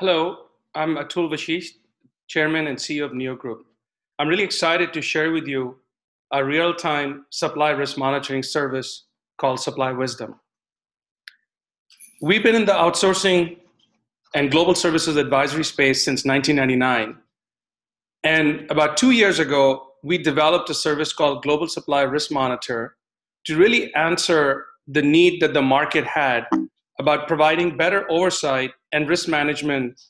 Hello, I'm Atul Vashisht, Chairman and CEO of NEO Group. I'm really excited to share with you a real time supply risk monitoring service called Supply Wisdom. We've been in the outsourcing and global services advisory space since 1999. And about two years ago, we developed a service called Global Supply Risk Monitor to really answer the need that the market had about providing better oversight and risk management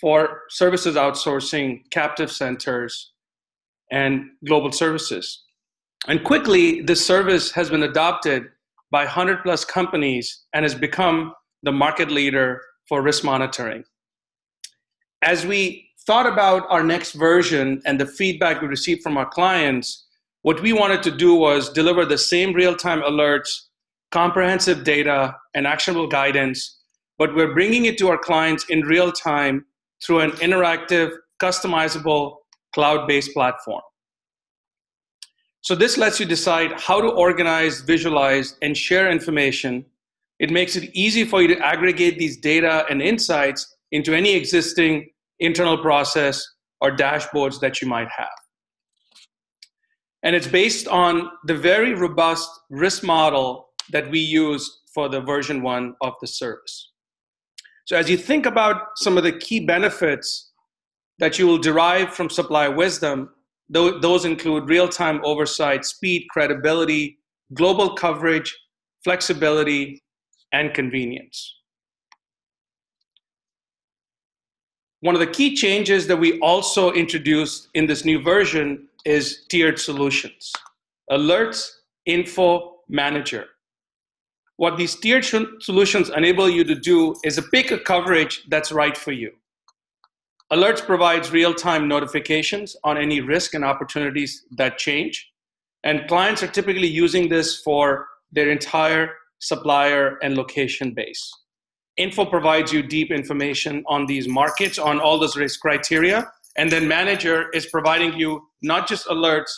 for services outsourcing, captive centers, and global services. And quickly, this service has been adopted by 100 plus companies and has become the market leader for risk monitoring. As we thought about our next version and the feedback we received from our clients, what we wanted to do was deliver the same real time alerts comprehensive data and actionable guidance, but we're bringing it to our clients in real time through an interactive, customizable, cloud based platform. So, this lets you decide how to organize, visualize, and share information. It makes it easy for you to aggregate these data and insights into any existing internal process or dashboards that you might have. And it's based on the very robust risk model that we use for the version one of the service. So, as you think about some of the key benefits that you will derive from supply wisdom, those include real time oversight, speed, credibility, global coverage, flexibility, and convenience. One of the key changes that we also introduced in this new version is tiered solutions alerts, info, manager. What these tiered solutions enable you to do is pick a coverage that's right for you. Alerts provides real-time notifications on any risk and opportunities that change. And clients are typically using this for their entire supplier and location base. Info provides you deep information on these markets, on all those risk criteria. And then manager is providing you not just alerts,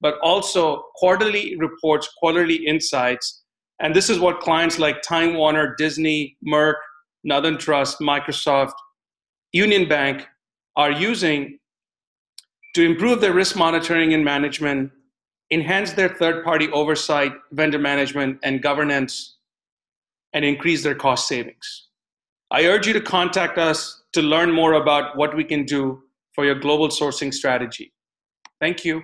but also quarterly reports, quarterly insights and this is what clients like Time Warner, Disney, Merck, Northern Trust, Microsoft, Union Bank are using to improve their risk monitoring and management, enhance their third party oversight, vendor management, and governance, and increase their cost savings. I urge you to contact us to learn more about what we can do for your global sourcing strategy. Thank you.